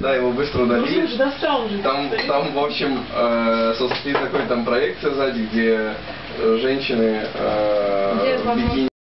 Да, его быстро удалили. Там, там, в общем, э, состоит такой там проект сзади, где э, женщины э, в бикини